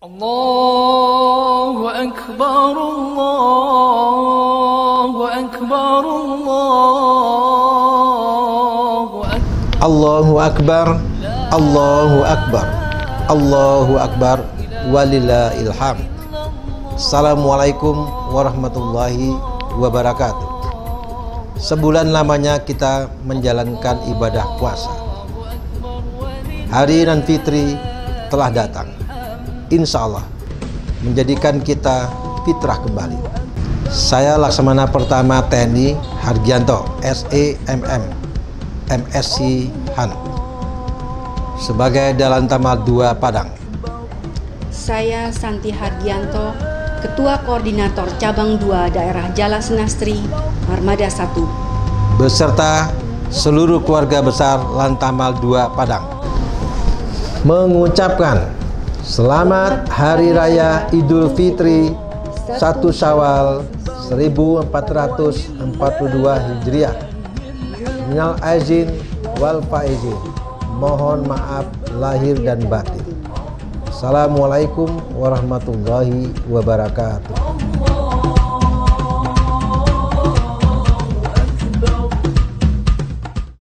Allahu Akbar, Allahu Akbar, Allahu Akbar. Allahu Akbar, Allahu Akbar, Allahu Akbar, walillahil hamd. Assalamualaikum warahmatullahi wabarakatuh. Sebulan lamanya kita menjalankan ibadah puasa. Hari dan fitri telah datang Insya Allah menjadikan kita fitrah kembali Saya Laksamana Pertama TNI Hargianto SEMM MSC Han sebagai Dalan Tamal 2 Padang. Saya Santi Hargianto, Ketua Koordinator Cabang 2 Daerah Jala Senastri, Armada 1. beserta seluruh keluarga besar Lantamal 2 Padang mengucapkan selamat Hari Raya Idul Fitri 1 Syawal 1442 Hijriah. Minal aizin wal faizin. Mohon maaf lahir dan batin. Assalamualaikum warahmatullahi wabarakatuh.